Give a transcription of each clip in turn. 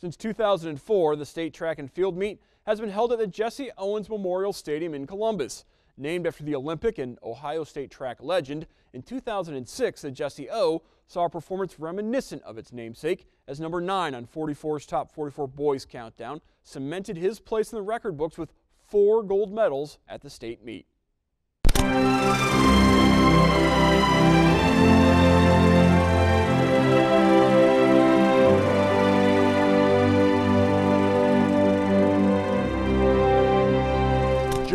Since 2004, the state track and field meet has been held at the Jesse Owens Memorial Stadium in Columbus. Named after the Olympic and Ohio State track legend, in 2006 the Jesse O saw a performance reminiscent of its namesake as number 9 on 44's Top 44 Boys Countdown cemented his place in the record books with four gold medals at the state meet.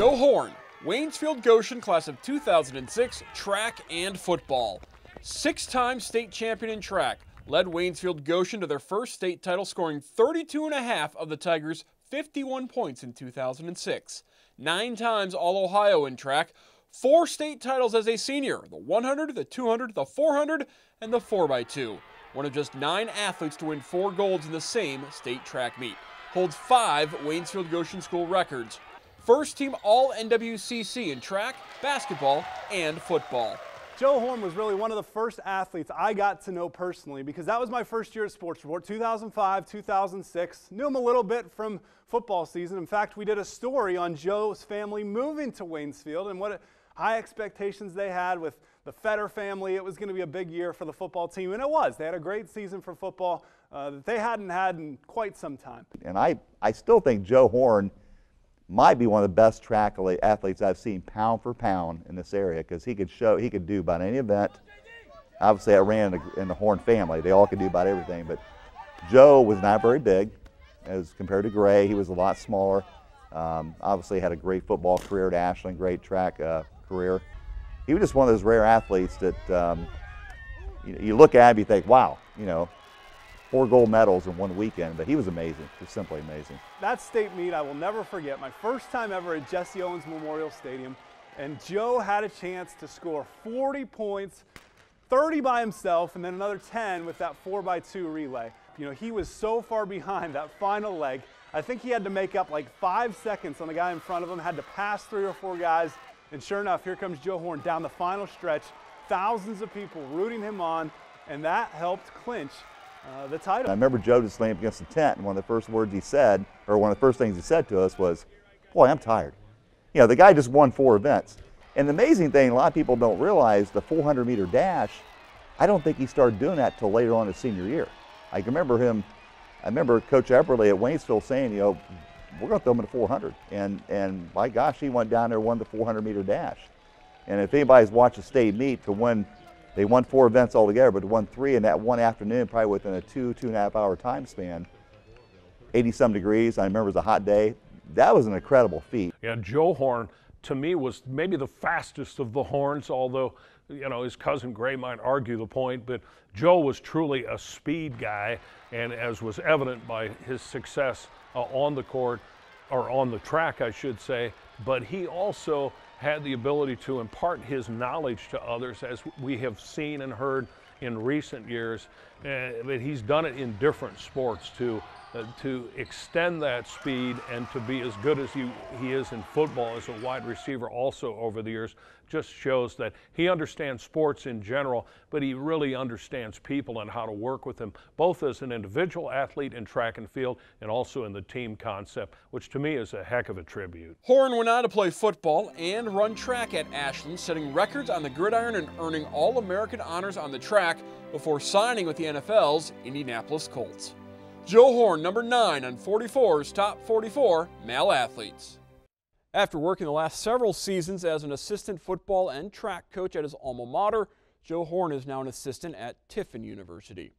Joe Horn, Waynesfield Goshen class of 2006 track and football. Six-time state champion in track, led Waynesfield Goshen to their first state title scoring 32 and a half of the Tigers' 51 points in 2006. Nine times All-Ohio in track, four state titles as a senior, the 100, the 200, the 400, and the 4x2. One of just nine athletes to win four golds in the same state track meet. Holds five Waynesfield Goshen School records first team All NWCC in track, basketball, and football. Joe Horn was really one of the first athletes I got to know personally because that was my first year at Sports Report, 2005, 2006. Knew him a little bit from football season. In fact, we did a story on Joe's family moving to Waynesfield and what high expectations they had with the Fetter family. It was going to be a big year for the football team, and it was. They had a great season for football uh, that they hadn't had in quite some time. And I, I still think Joe Horn – might be one of the best track athletes I've seen pound for pound in this area because he could show he could do about any event. Obviously, I ran in the, in the Horn family; they all could do about everything. But Joe was not very big as compared to Gray. He was a lot smaller. Um, obviously, had a great football career at Ashland, great track uh, career. He was just one of those rare athletes that um, you, you look at him, you think, wow, you know, four gold medals in one weekend, but he was amazing, just simply amazing. That state meet I will never forget. My first time ever at Jesse Owens Memorial Stadium, and Joe had a chance to score 40 points, 30 by himself, and then another 10 with that 4x2 relay. You know, he was so far behind that final leg. I think he had to make up like five seconds on the guy in front of him, had to pass three or four guys, and sure enough, here comes Joe Horn down the final stretch. Thousands of people rooting him on, and that helped clinch uh, the title. I remember Joe just laying up against the tent, and one of the first words he said, or one of the first things he said to us was, Boy, I'm tired. You know, the guy just won four events. And the amazing thing, a lot of people don't realize the 400 meter dash, I don't think he started doing that till later on his senior year. I can remember him, I remember Coach Eberly at Waynesfield saying, you know, we're going to throw him in the 400. And, and my gosh, he went down there and won the 400 meter dash. And if anybody's watched a state meet to win they won four events altogether, but won three in that one afternoon, probably within a two, two and a half hour time span. 80 some degrees. I remember it was a hot day. That was an incredible feat. Yeah, Joe Horn, to me, was maybe the fastest of the Horns, although, you know, his cousin Gray might argue the point, but Joe was truly a speed guy, and as was evident by his success uh, on the court, or on the track, I should say, but he also had the ability to impart his knowledge to others, as we have seen and heard in recent years. Uh, but he's done it in different sports too. Uh, to extend that speed and to be as good as he, he is in football as a wide receiver also over the years just shows that he understands sports in general, but he really understands people and how to work with them, both as an individual athlete in track and field and also in the team concept, which to me is a heck of a tribute. Horn went on to play football and run track at Ashland, setting records on the gridiron and earning All American honors on the track before signing with the NFL's Indianapolis Colts. Joe Horn, number 9 on 44's Top 44 Male Athletes. After working the last several seasons as an assistant football and track coach at his alma mater, Joe Horn is now an assistant at Tiffin University.